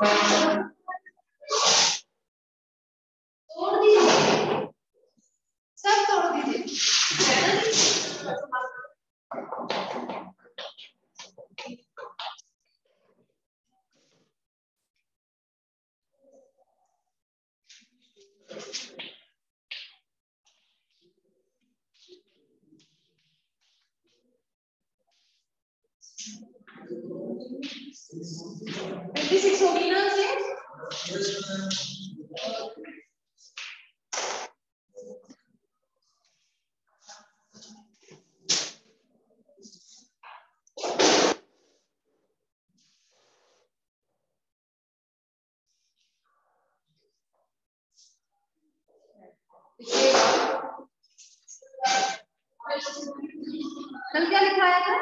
Gracias. कल क्या लिखाया था?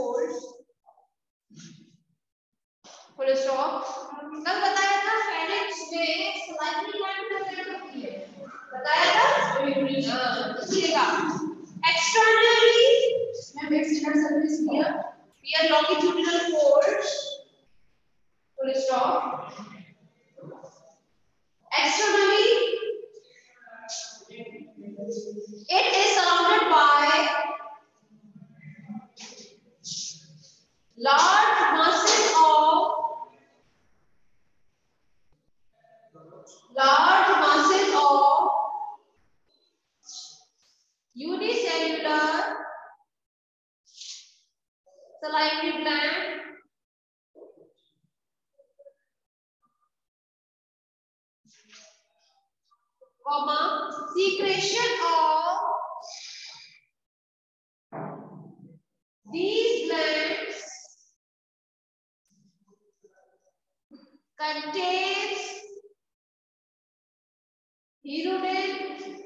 फोल्ड फुल स्टॉप कल बताया था फेनिक्स में स्लाइडिंग लाइन का प्रेजेंट होती है बताया था? सुनिएगा एक्सटर्नली मैं बेड सीधर सर्विस किया we are longitudinal fold full stop externally it is surrounded by large masses of large masses of unicellular salivary gland comma secretion of these glands contains Hirudin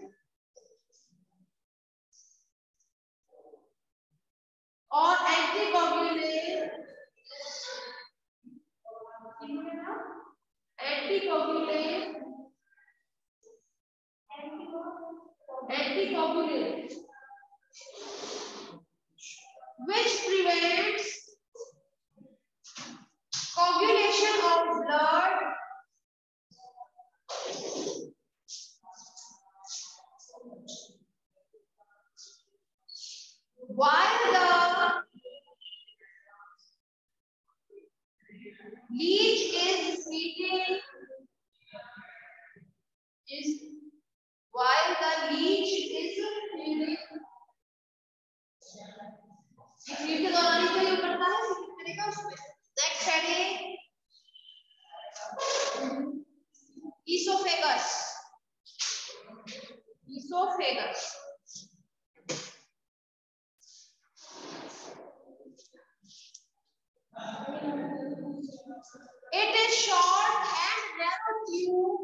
It is short and narrow tube.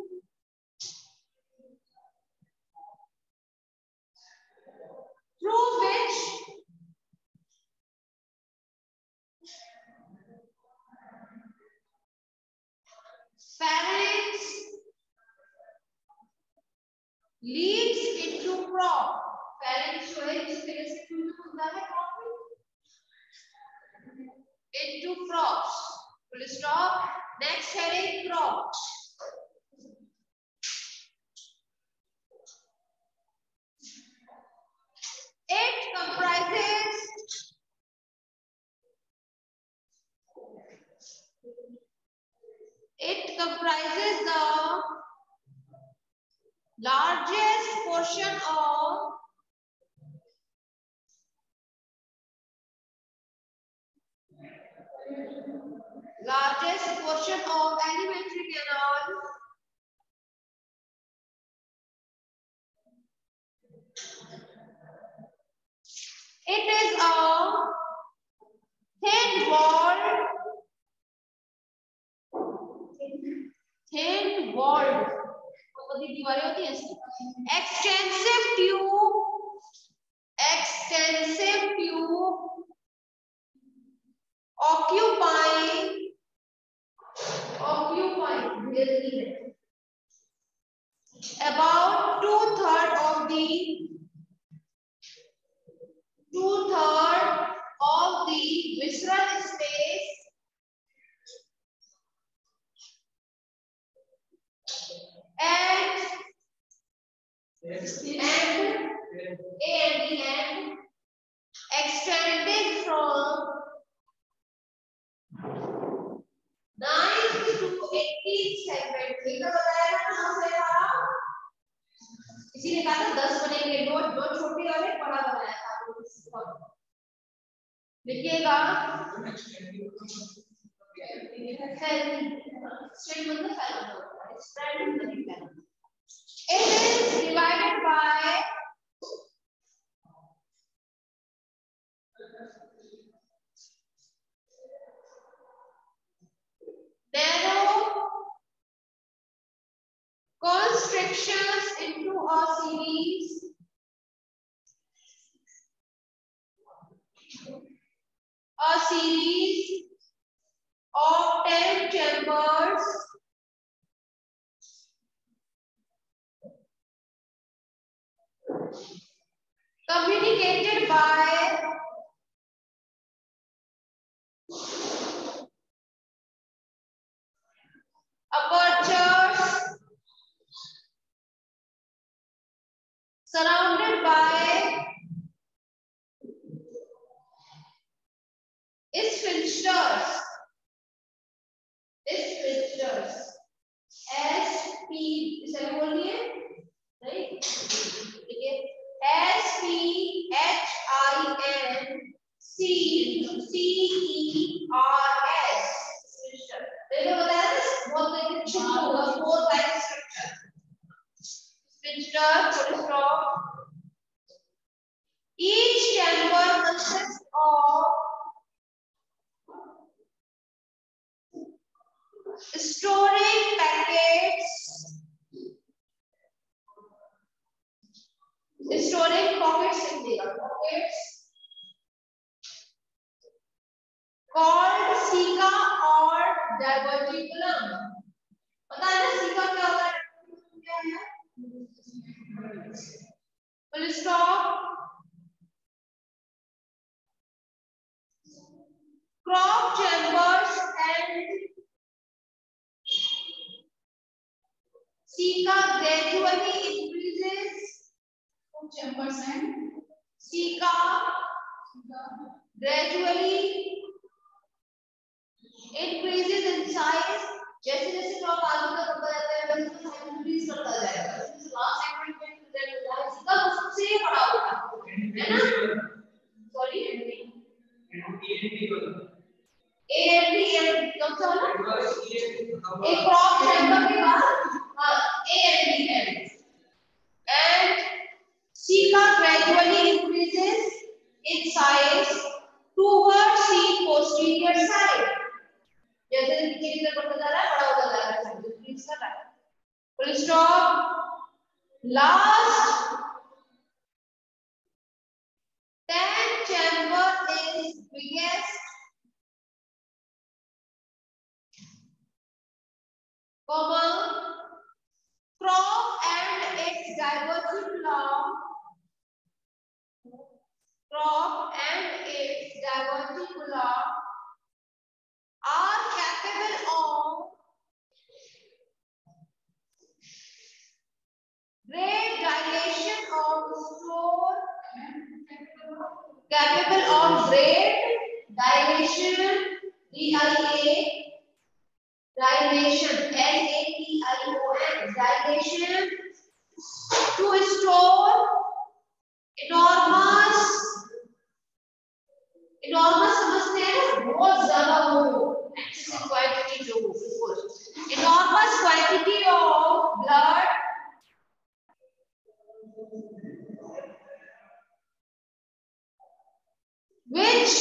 Through which leads into crop. Parent जो है किस तरह से fruit into crops. Full stop. Next heading: एक crops. It comprises it comprises the largest portion of largest portion of alimentary canal it is a thin walled thin walled थोड़ी दीवारें होती है इसकी? Extensive tube extensive tube occupy occupy है about two third of the two third of the visceral space and and a and b and extended from 9th to 18th segment इधर बताया था ना उसे हमारा इसी ने कहा था दस बनेंगे दो दो छोटे और एक बड़ा बनाया था आप लोग लिखिएगा मतलब फैल It is divided by narrow constrictions into a series. A series of 10 chambers communicated by apertures surrounded by sphincters sphincters S P इसे बोलिए राइट देखिए S P H I N C C E R S sphincter देखो बताया ना बहुत देखिए छोटा होगा four line structure sphincter full stop each chamber consists of storing packets storing pockets in there pockets called Sika or diverticulum पता है ना Sika क्या होता है क्या है full stop crop chambers and Sika gradually increases and Sika, gradually increases in size. जैसे जैसे क्रॉप आगे तक बढ़ता जाता है, वैसे वैसे साइज़ इंक्रीज करता जाएगा लास्ट सेगमेंट में प्रेजेंट होता है वो सबसे बड़ा होगा है। ना? Sorry A and D and कौन सा वाला? एक क्रॉप चैम्बर के बाद A and B ends. Sika gradually increases in size towards the posterior side. जैसे नीचे की तरफ़ बढ़ता जा रहा है बड़ा होता जा रहा है इंक्रीज कर रहा है full stop last 10 chamber is biggest comma crop and its diverticulum crop and its diverticulum are capable of great dilation of store capable of great dilation D-I-A dilation L-A-T-I-O-N dilation to store enormous enormous समझते हैं? बहुत ज़्यादा वो access इन quantity जो हो force enormous quantity of blood which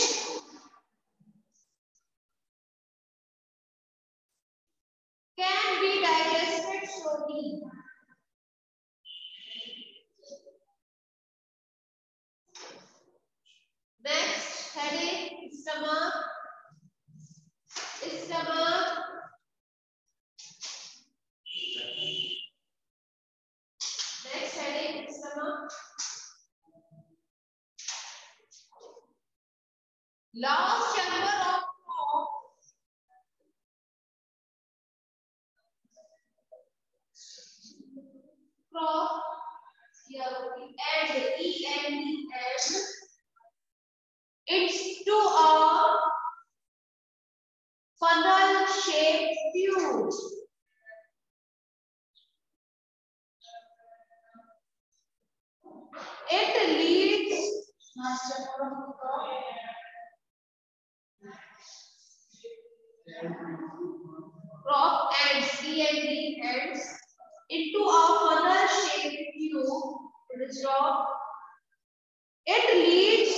can be digested slowly Next, headache, stomach, stomach. Next, headache, stomach. Last chamber of crop here and E and E and it's to a funnel shaped tube. It leads crop ends, E and D ends into a funnel shaped tube. It is. It leads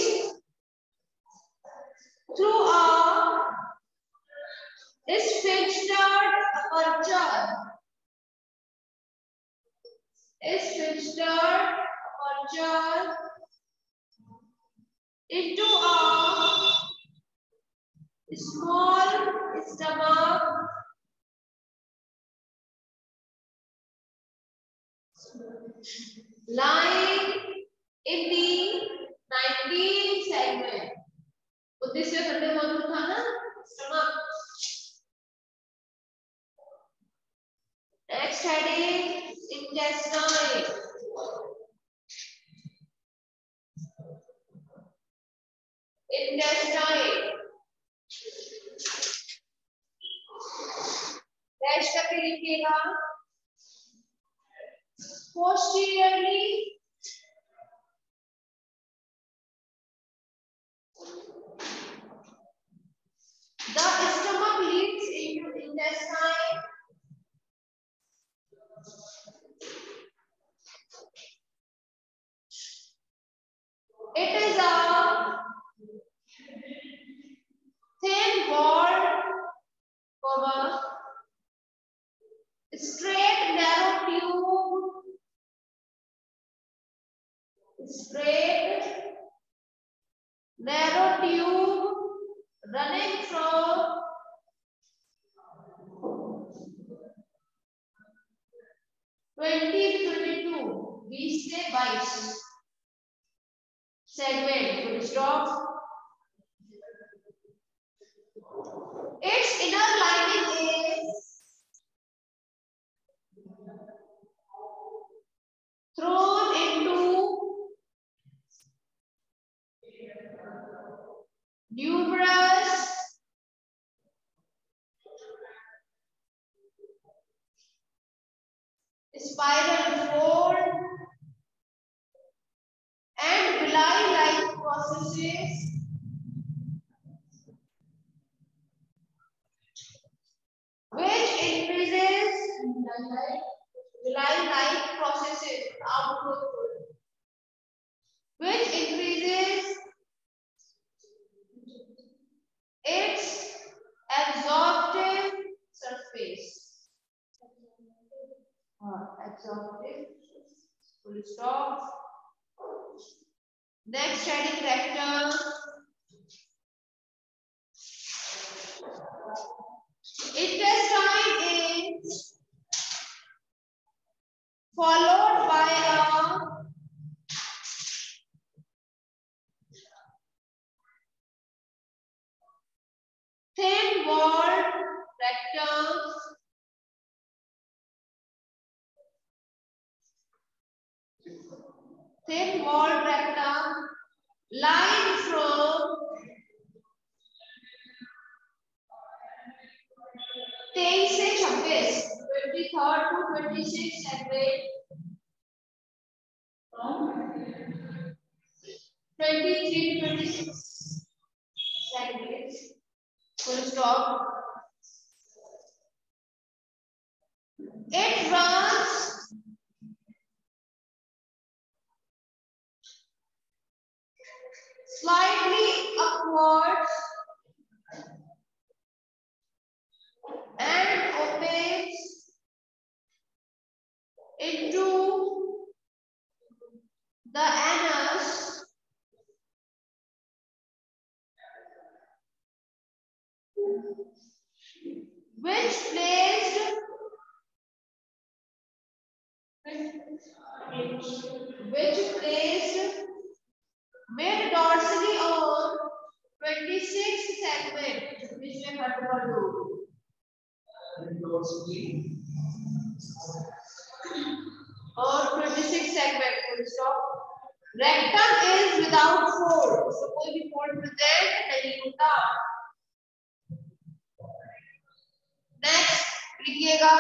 through a sphinctered aperture. Sphinctered aperture into a small stomach lying in the 19 segment. So this year Sunday module था ना समाप्त. Next heading intestine. Intestine. Dash करके लिखिएगा. Posteriorly the stomach leads into intestine. It is a thin walled comma straight narrow tube. Straight narrow tube running from Twenty twenty-two. We say bites. Segment. Full stop. Its inner lining is thrown into numerous spiral fold and villi-like processes. Which increases? Villi-like processes. Outgrowth which increases its absorptive surface. Uh, absorptive full stop. Next heading rectum. Intestine is followed by a thin walled rectum thin walled rectum line from तेईस से छब्बीस twenty third to twenty six segment from 23 to 26 centimeters. Full stop. Slightly upwards and opens into the anus. Which placed which placed mid dorsally on 26 segment which we have to do और 26 segment full stop rectum is without fold so कोई भी fold present नहीं होता next लिखिएगा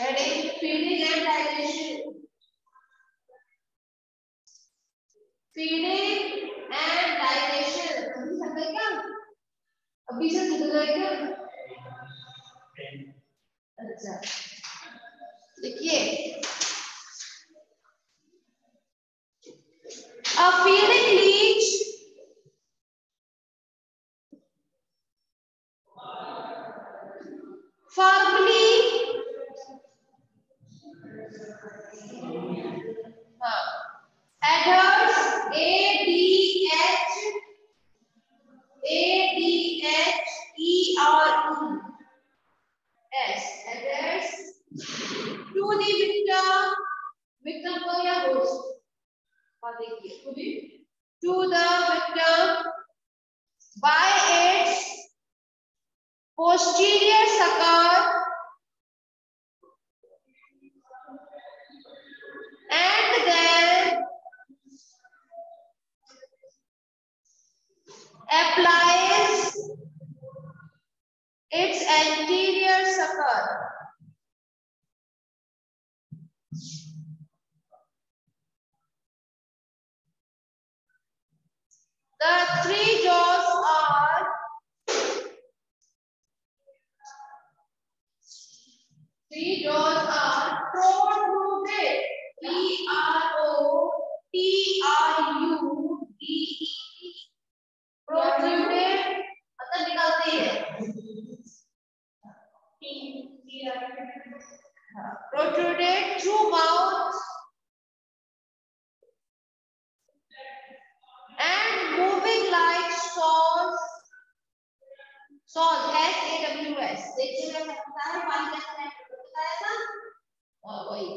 heading feeding and digestion feeding and digestion अभी समझ क्या अभी से निकल जाएगा अच्छा देखिए a feeding leech The three jaws are three jaws are protruded. P R O T R U D E. Protruded मतलब निकलती है हाँ, protruded through mouth and moving like saws saws S A W S देखिए मैं बताया है पानी कैसा है बताया था और वही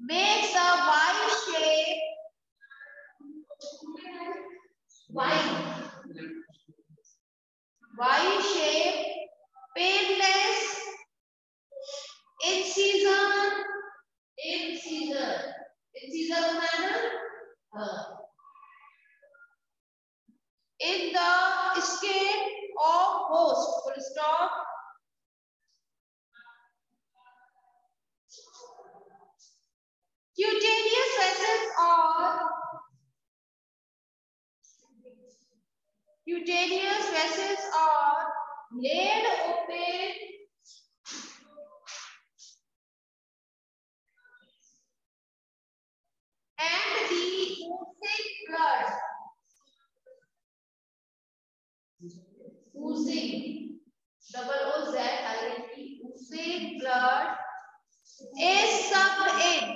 makes a Y shape Y Y shape painless incisor, incisor. Incisor manner. Uh, in the state of host, full stop. Cutaneous vessels are cutaneous vessels are laid open and the oozing blood oozing double O Z G oozing blood is sucked in.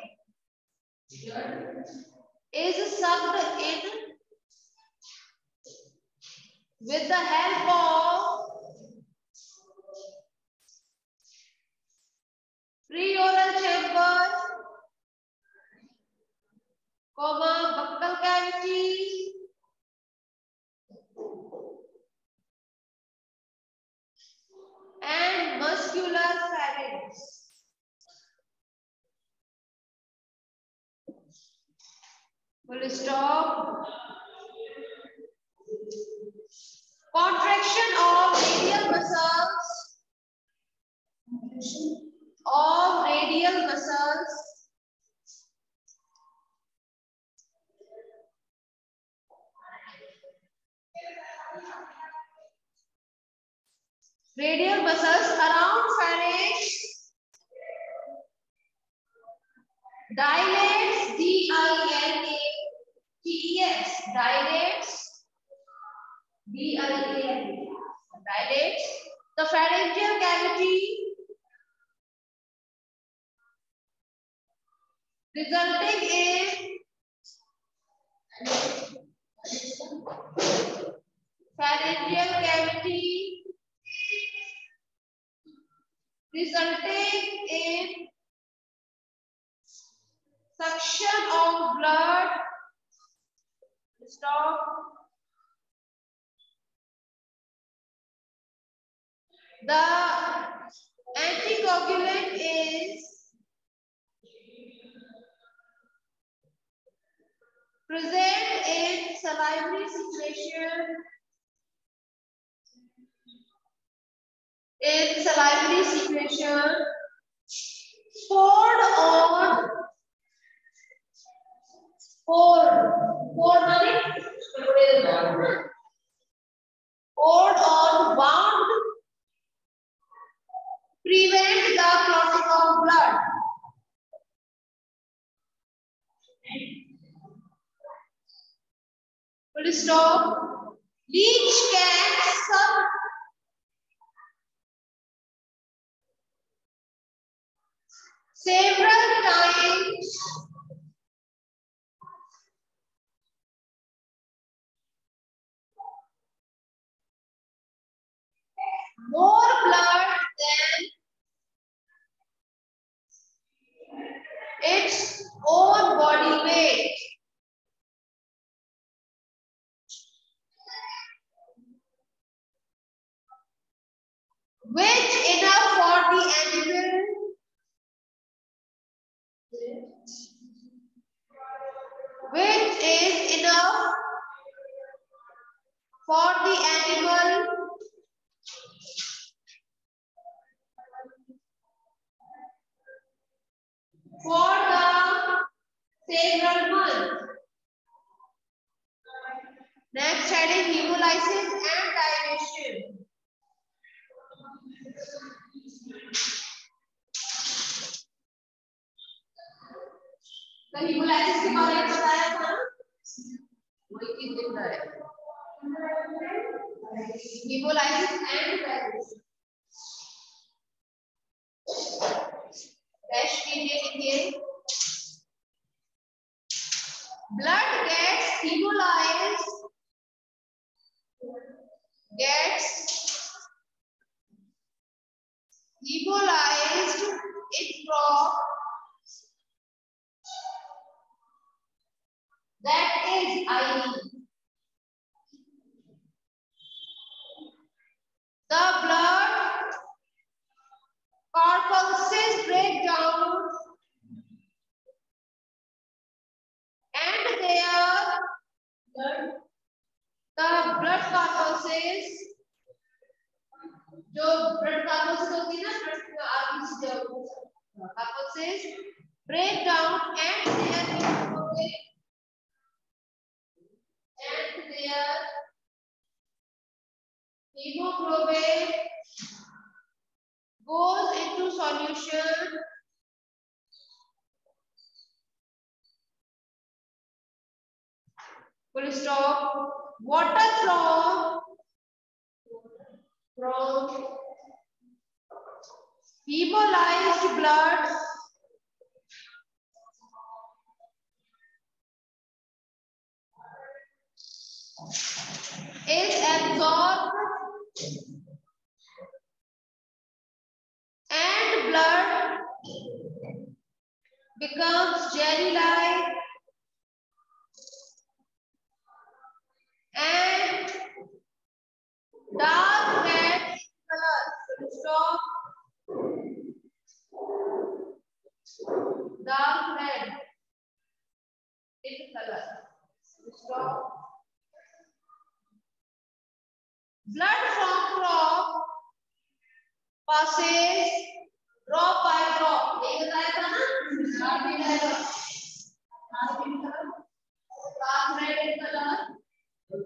Is sucked in with the help of preoral chamber comma buccal cavity and muscular pharynx. Full stop. Contraction of radial muscles of radial muscles radial muscles around pharynx dilates d i l a t e s dilates d i l a dilates the pharyngeal cavity resulting in pharyngeal cavity resulting in suction of blood. Stop. The anticoagulant is present in salivary secretion in salivary secretion poured on poured poured মানে poured on bound prevent the clotting of blood. Full stop. Leech can suck several times more blood than its own body weight. Gets stop. Water from? From hemolyzed blood. Is absorbed and blood becomes jelly and dark red color. Stop. Dark red in color. Stop. Blood from crop passes drop by drop. ये बताया था ना? Dark in color. Dark in color. Blood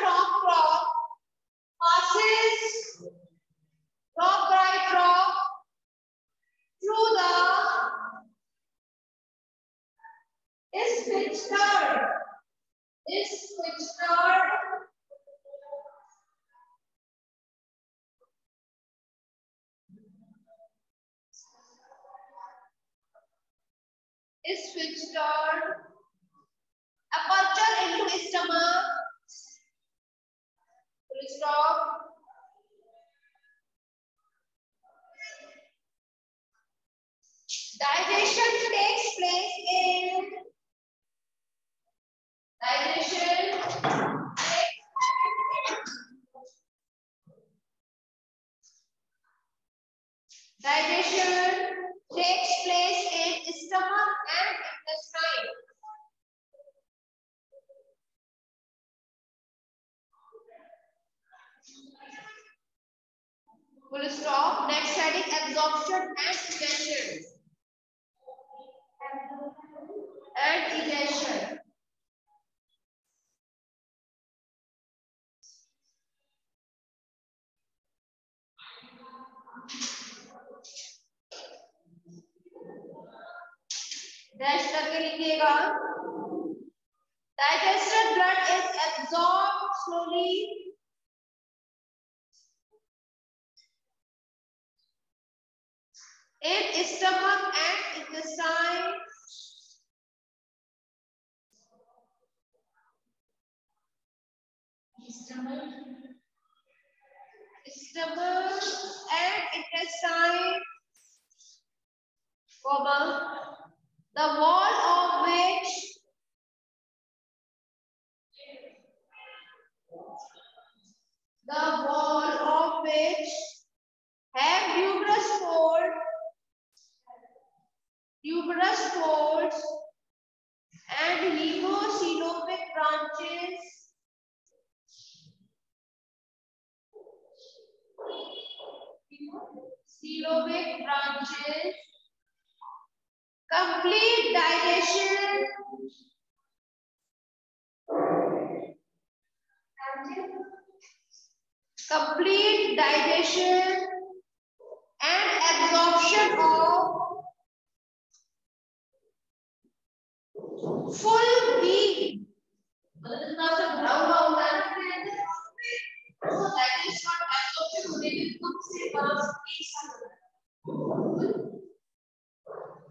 from crop passes crop by crop through the sphincter. Sphincter sphincter aperture into stomach full stop digestion takes place in digestion. Digestion takes place in stomach and intestine Full stop. Next heading absorption and digestion. And digestion. Dash करके लिखिएगा digested blood is absorbed slowly in stomach and intestine. Stomach, stomach and intestine, comma, the wall of which? The wall of which? Have numerous folds tuberous folds and hemocoelomic branches? Coelomic branches complete digestion complete digestion and absorption of full wheat मतलब जिसमें आपसे भरा हुआ होता है तो that is not absorption होने में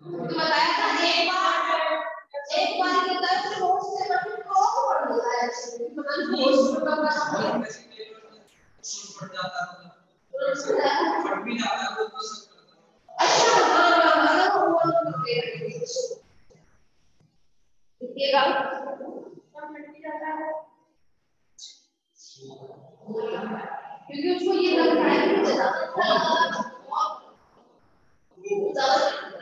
तो बताया था एक बार एक बार के दस होस्ट से बट को और होता है? मतलब होस्ट को कम कर जाता है फट भी जाता है तो अच्छा मतलब वो लोग ये गाइस कम फट जाता है क्योंकि उसको ये लगता है कि ज़्यादा ज़्यादा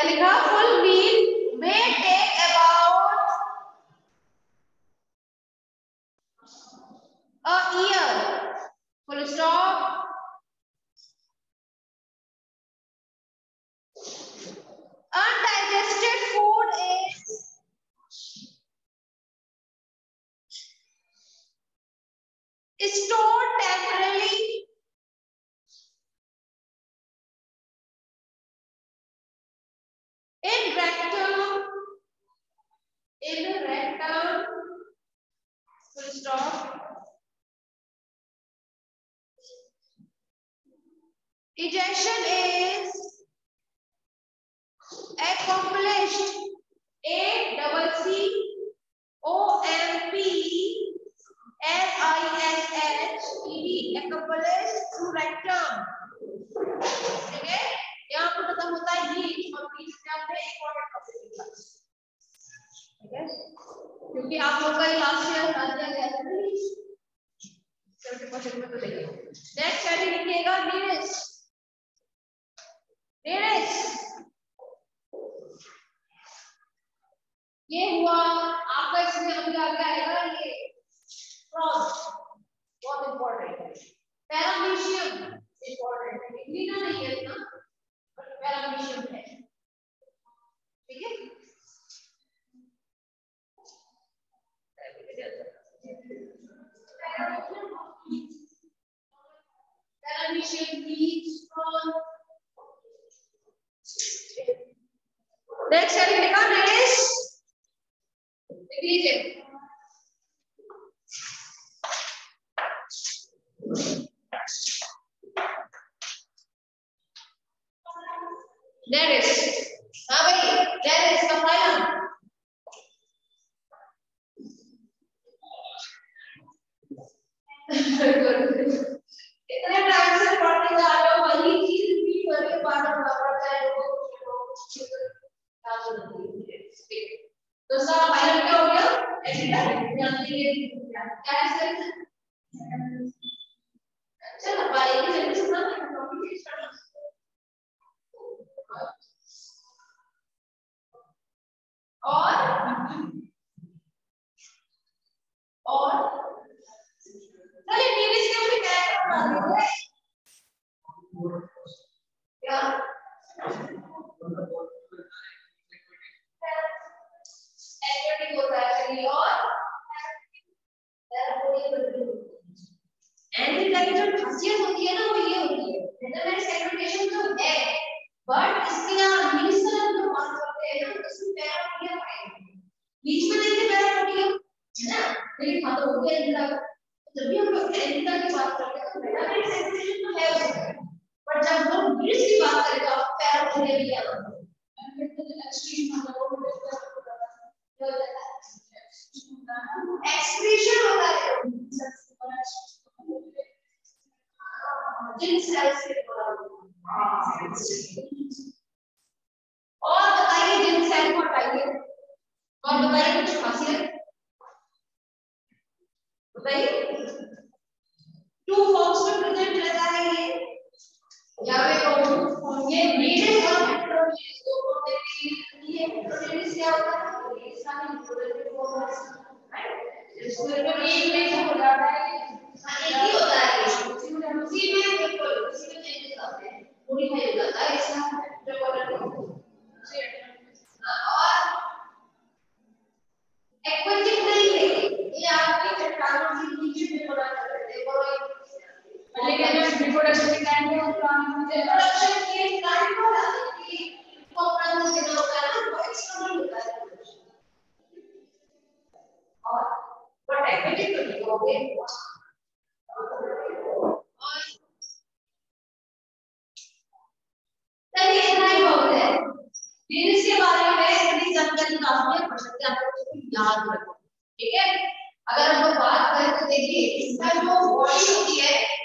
क्या लिखा full meal may take about a year full stop digestion is ये हुआ आपका इसमें अगला क्या आएगा ये क्रॉस बहुत इंपॉर्टेंट है। पैरामीशियम इंपॉर्टेंट है। इतना तो नहीं है इतना बट पैरामीशियम है। ठीक है? Next, बीज फ्रॉम नेक्स्ट एलिमेंट का region. There is. हाँ भाई, there is the phylum. इतने टाइम से पढ़ने जा रहे हो वही चीज़ रिपीट करके बार बार बार बार चाहे वो तो इसका पायलट क्या हो गया? एसिड है ध्यान देंगे क्या है इसका और बताइए कुछ खासियत। बताइए। टू फॉर्म्स में प्रेजेंट रहता है ये। या मैं कहूँ ये मीडियस और हेटेरोजेनियस दो फॉर्म देखते हैं। ये हेटेरोजेनियस क्या होता है? ये इसका हेटेरोजेनियस फॉर्म है राइट इसको एक में हो जाता है। हाँ एक ही होता है। उसी में उसी में बिल्कुल उसी में चेंजेस आते हैं। पूरी हो। जाता है इसका जो कलर और एक्वेटिक नहीं है ये आपके टेट्रालोजी नीचे रिप्रोडक्शन है। वो लेकिन जब रिप्रोडक्शन के टाइम पे उसका रिप्रोडक्शन के टाइम पर आती है वो अपना जो होता है वो एक्सटर्नल होता है। और बट एक्वेटिक तो नहीं होगे चलिए इतना ही बहुत है लीनिज के बारे में इतनी जानकारी काफ़ी है पढ़ सकते आप लोग याद रखो। ठीक है? अगर हम लोग बात करें तो देखिए इसका जो बॉडी होती है